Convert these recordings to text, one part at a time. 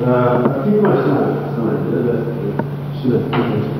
Ketika saya 的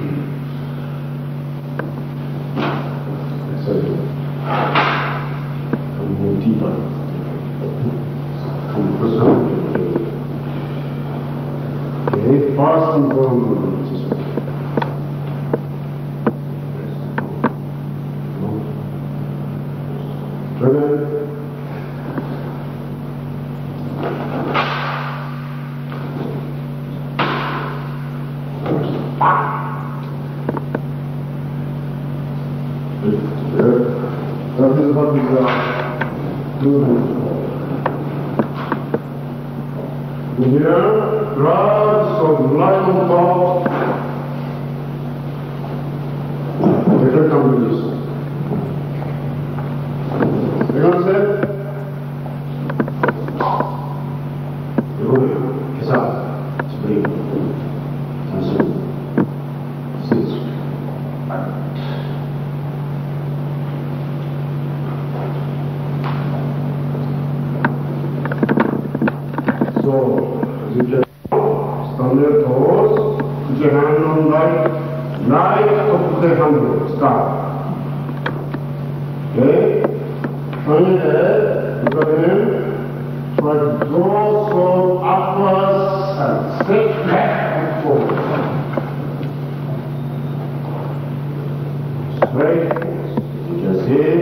Here, grass of lion top. Better combination. You understand? 100. Stop. Okay? we're going to draw some upwards and step back and forward. Straight. Just here.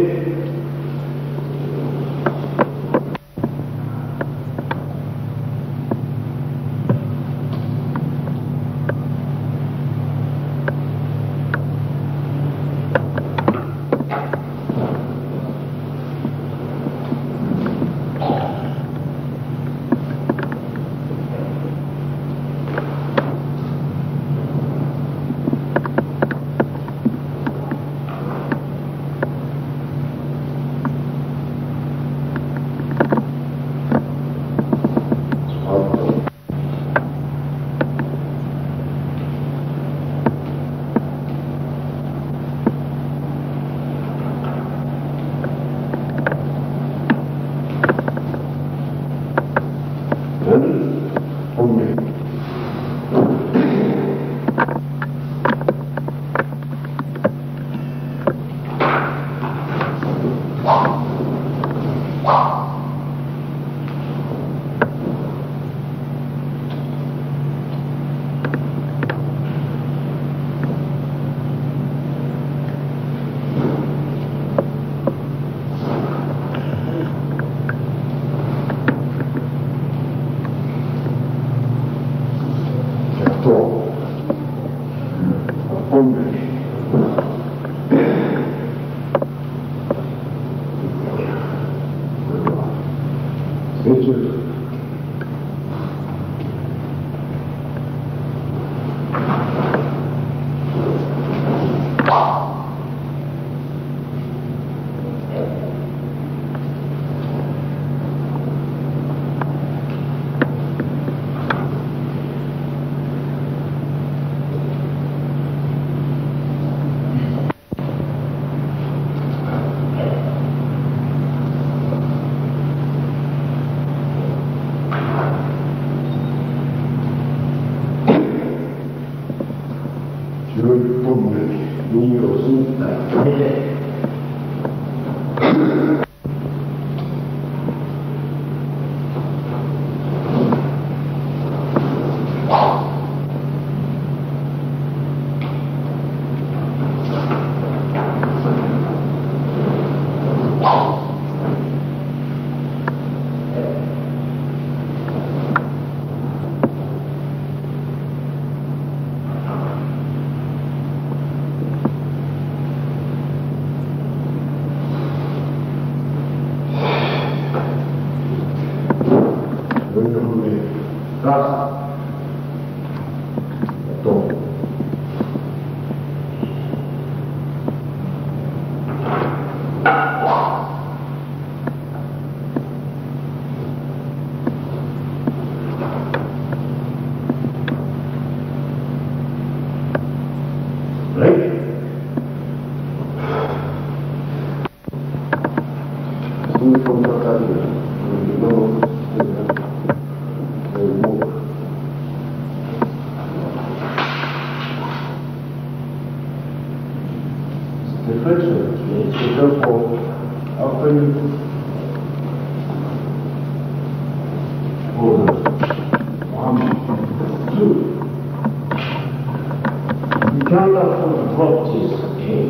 Drop this, okay?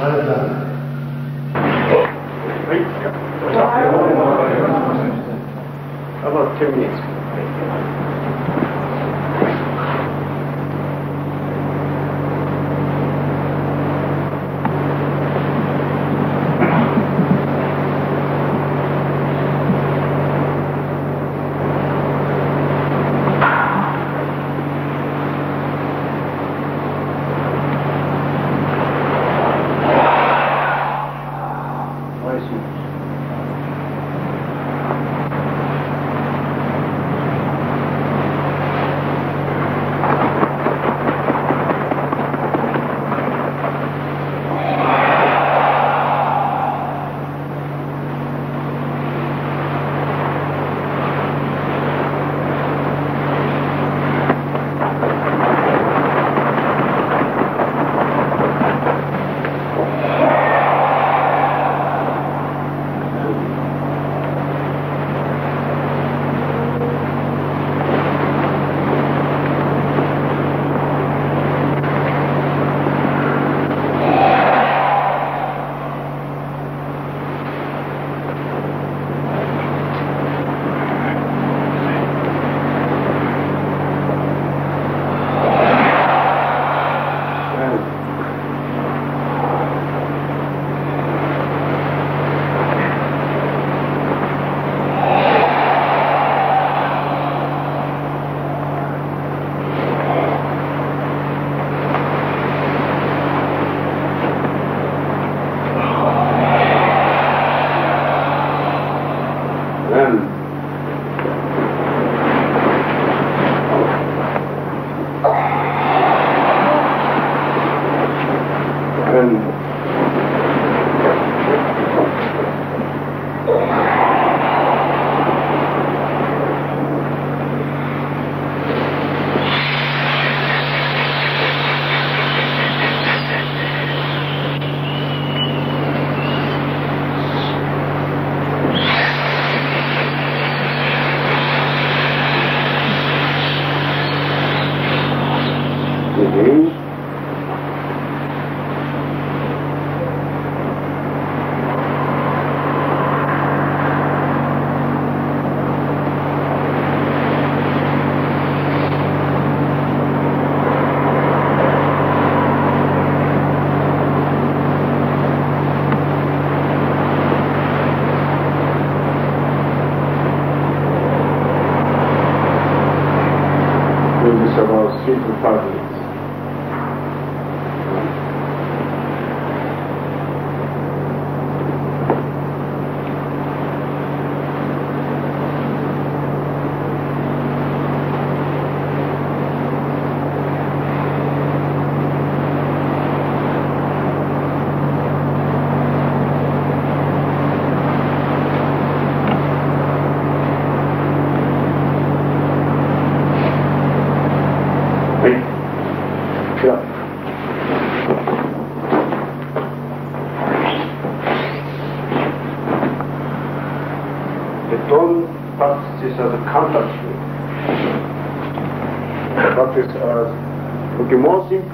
Like that. About two minutes.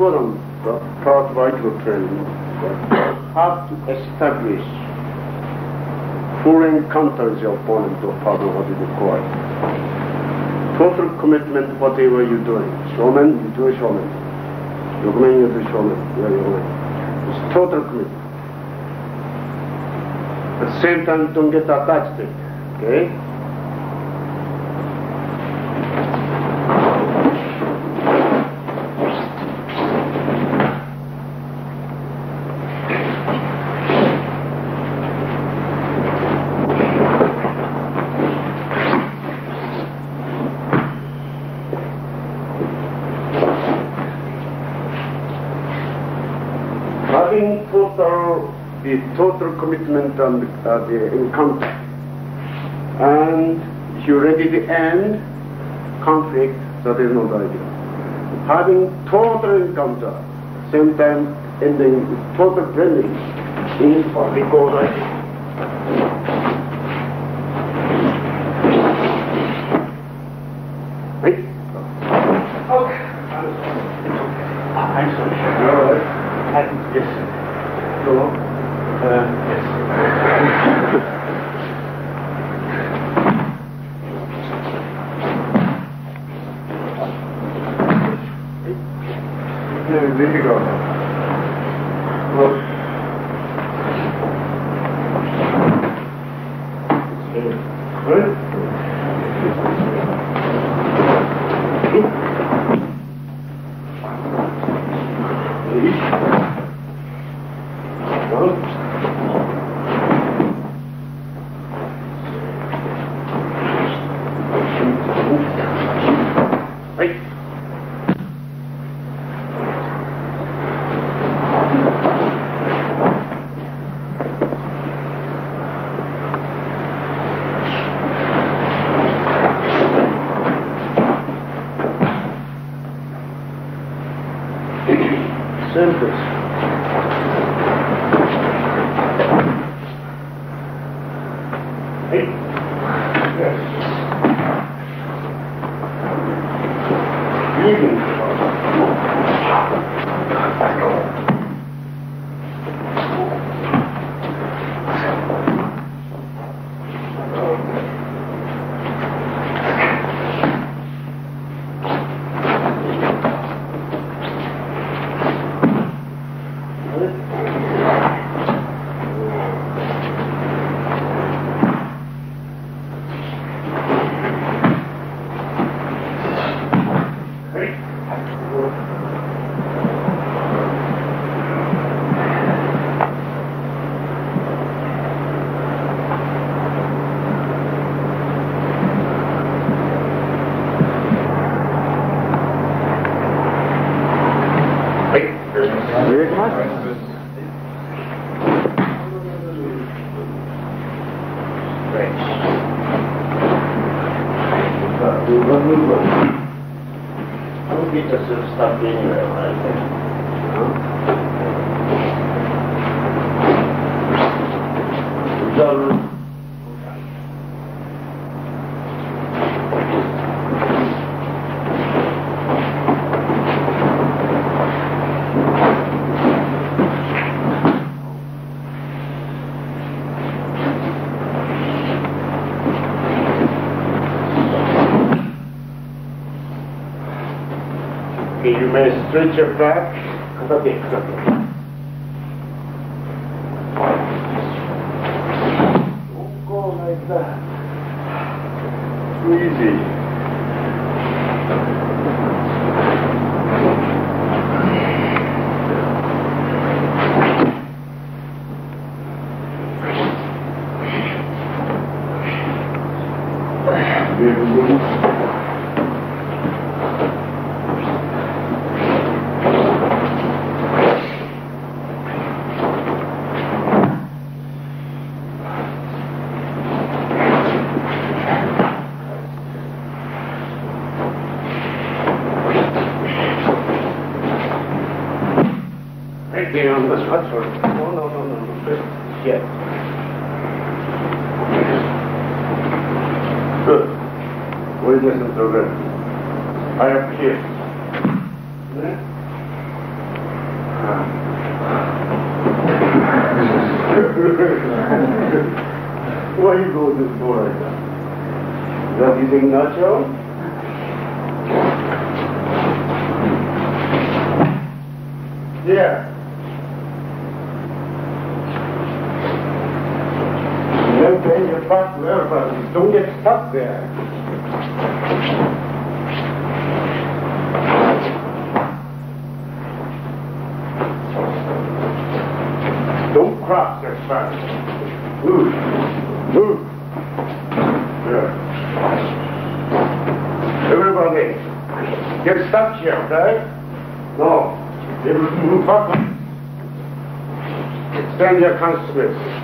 The part vital training, have to establish full encounter with your opponent or partner what is required. Total commitment, whatever you're doing. Shomen, you do a shomen. Yokomen, you do a shomen. You are yokomen. It's total commitment. At the same time, don't get attached to it. Okay? having total the total commitment and uh, the encounter, and you're ready to end conflict, that is not ideal. Having total encounter, same time ending total friendly is what we call ideal. There you go. سيرفس I don't get this stuff anywhere, right? Done. Okay, stretch your back. Okay, okay. Don't go like that. Too easy. Very good. There on this one. No, no, no, no, no. Just, yeah. Good. Witness and progress. I am here. Why you go this door like that? Is that you think natural? Yeah. Okay, you're back there, but don't get stuck there. Don't cross that fast. Move. Move. Good. Everybody, get stuck here, okay? No. You move up. Extend your consciousness.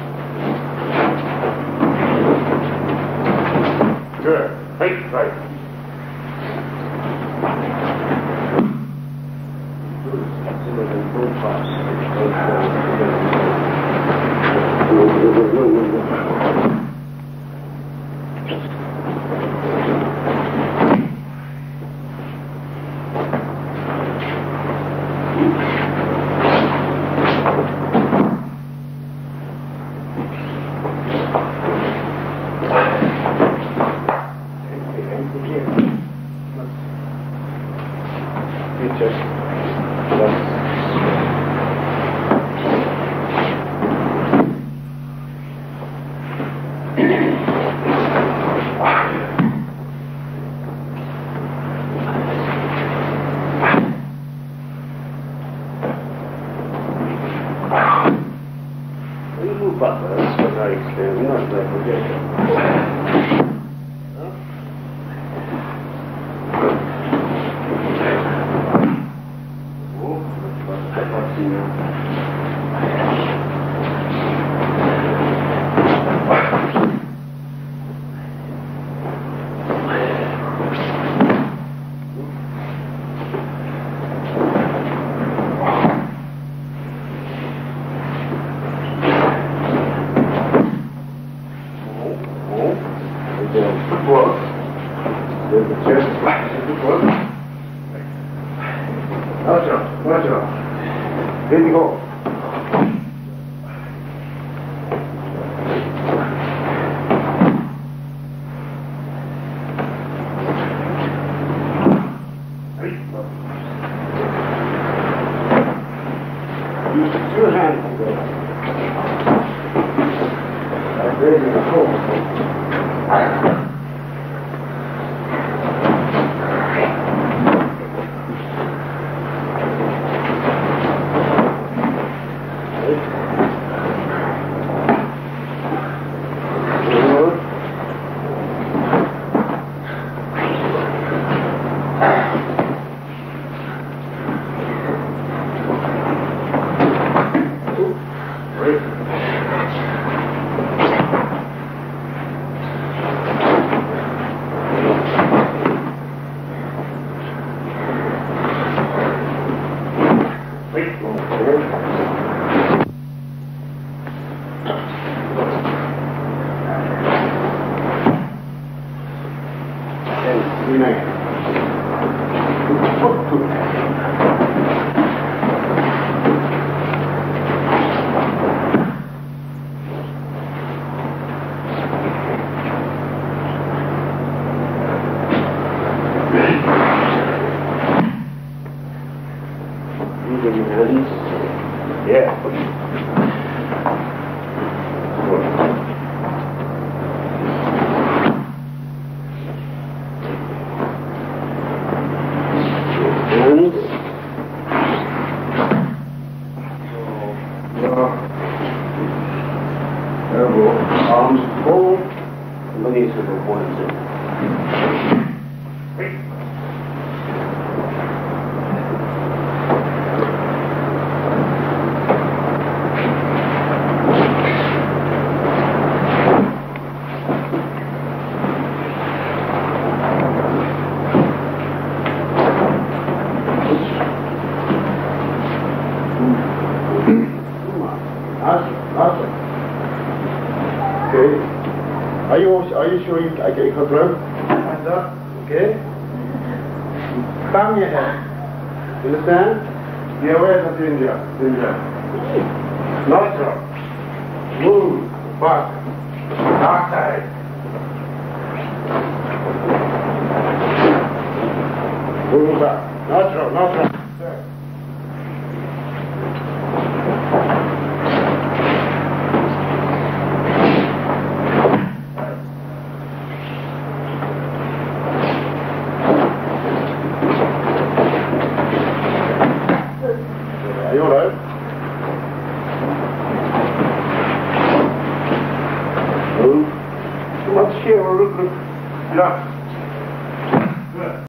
Good. Right, right. Move up, that's what I extend, not that position. Good work. There's the chest. Good Using your hands. Yeah. Hands. Elbow, arms forward, and the knees will go one and two. Awesome, awesome. Okay. Are you, are you sure you, I can confirm? Hands up, okay? Bang your head. You understand? Yeah, where's the danger? Danger. Nostril. Move. Back. Outside. Move back. Nostril, nostril. There.